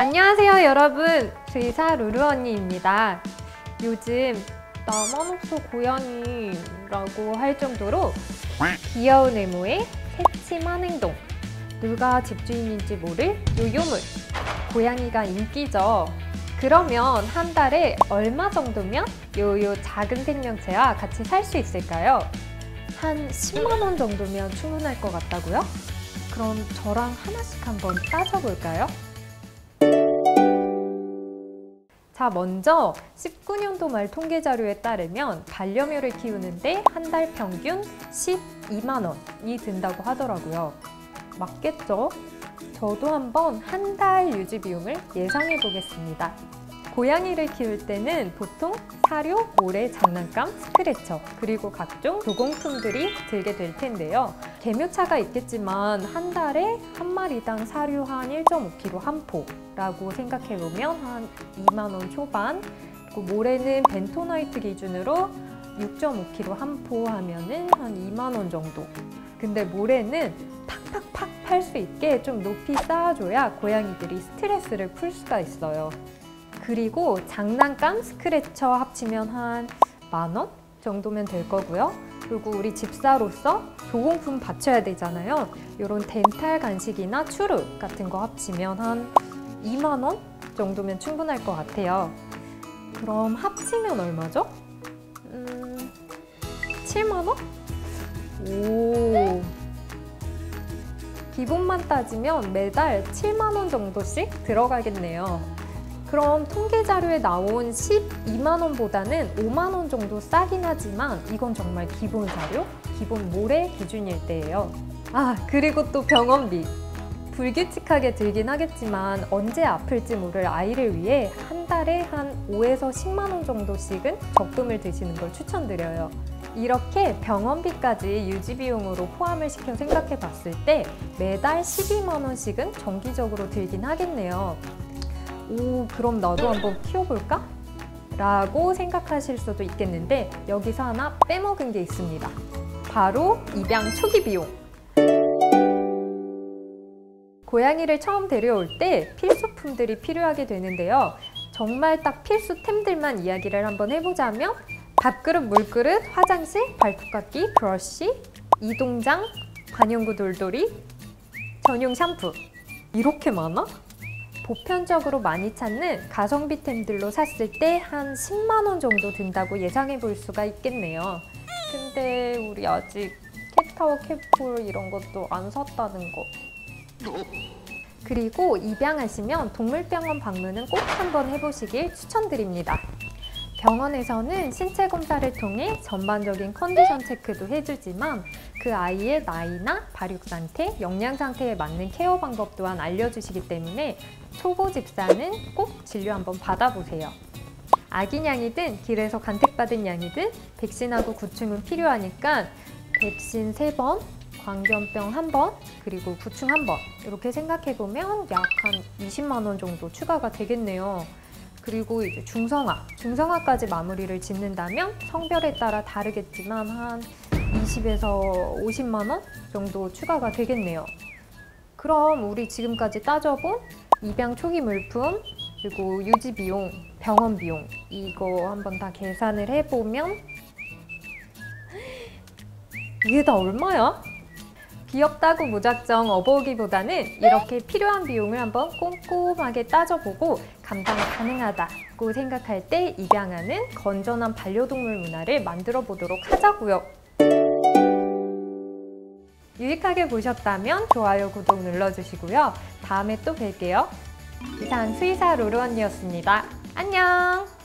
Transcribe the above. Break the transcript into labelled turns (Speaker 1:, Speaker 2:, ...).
Speaker 1: 안녕하세요 여러분 수의사 루루 언니입니다 요즘 나만 없어 고양이라고 할 정도로 귀여운 외모에 새침한 행동 누가 집주인인지 모를 요 요물 고양이가 인기죠 그러면 한 달에 얼마 정도면 요요 작은 생명체와 같이 살 수 있을까요? 한 10만 원 정도면 충분할 것 같다고요? 그럼 저랑 하나씩 한번 따져볼까요? 자, 먼저 19년도 말 통계 자료에 따르면 반려묘를 키우는데 한 달 평균 12만 원이 든다고 하더라고요. 맞겠죠? 저도 한번 한 달 유지 비용을 예상해 보겠습니다. 고양이를 키울 때는 보통 사료, 모래, 장난감, 스크래처, 그리고 각종 도공품들이 들게 될 텐데요. 개묘차가 있겠지만 한 달에 한 마리당 사료 한 1.5kg 한 포 라고 생각해보면 한 2만 원 초반 그리고 모래는 벤토나이트 기준으로 6.5kg 한 포 하면은 한 2만 원 정도 근데 모래는 팍팍팍 팔 수 있게 좀 높이 쌓아줘야 고양이들이 스트레스를 풀 수가 있어요 그리고 장난감, scratcher 합치면 한 만원 정도면 될 거고요. 그리고 우리 집사로서 도공품 받쳐야 되잖아요. 이런 덴탈 간식이나 추루 같은 거 합치면 한 2만 원 정도면 충분할 것 같아요. 그럼 합치면 얼마죠? 음, 7만 원? 오. 기본만 따지면 매달 7만 원 정도씩 들어가겠네요. 그럼 통계 자료에 나온 12만 원보다는 5만 원 정도 싸긴 하지만 이건 정말 기본 사료, 기본 모래 기준일 때예요. 아, 그리고 또 병원비. 불규칙하게 들긴 하겠지만 언제 아플지 모를 아이를 위해 한 달에 한 5에서 10만 원 정도씩은 적금을 드시는 걸 추천드려요. 이렇게 병원비까지 유지 비용으로 포함을 시켜 생각해 봤을 때 매달 12만 원씩은 정기적으로 들긴 하겠네요. 오 그럼 나도 한번 키워볼까? 라고 생각하실 수도 있겠는데 여기서 하나 빼먹은 게 있습니다. 바로 입양 초기 비용. 고양이를 처음 데려올 때 필수품들이 필요하게 되는데요. 정말 딱 필수템들만 이야기를 한번 해보자면 밥그릇, 물그릇, 화장실, 발톱깎이, 브러쉬, 이동장, 관용구 돌돌이, 전용 샴푸 이렇게 많아? 보편적으로 많이 찾는 가성비템들로 샀을 때 한 10만 원 정도 든다고 예상해 볼 수가 있겠네요. 근데 우리 아직 캣타워 캣폴 이런 것도 안 샀다는 거. 그리고 입양하시면 동물병원 방문은 꼭 한번 해보시길 추천드립니다. 병원에서는 신체 검사를 통해 전반적인 컨디션 체크도 해주지만 그 아이의 나이나 발육 상태, 영양 상태에 맞는 케어 방법 또한 알려주시기 때문에 초보 집사는 꼭 진료 한번 받아보세요. 아기 냥이든 길에서 간택받은 냥이든 백신하고 구충은 필요하니까 백신 3번, 광견병 1번, 그리고 구충 1번 이렇게 생각해보면 약 한 20만 원 정도 추가가 되겠네요. 그리고 이제 중성화, 중성화까지 마무리를 짓는다면 성별에 따라 다르겠지만 한 20에서 50만 원 정도 추가가 되겠네요. 그럼 우리 지금까지 따져본 입양 초기 물품, 그리고 유지 비용, 병원 비용 이거 한번 다 계산을 해보면 이게 다 얼마야? 귀엽다고 무작정 업어오기보다는 이렇게 필요한 비용을 한번 꼼꼼하게 따져보고 감당 가능하다고 생각할 때 입양하는 건전한 반려동물 문화를 만들어 보도록 하자고요. 유익하게 보셨다면 좋아요, 구독 눌러주시고요. 다음에 또 뵐게요. 이상 수의사 로루 언니였습니다. 안녕!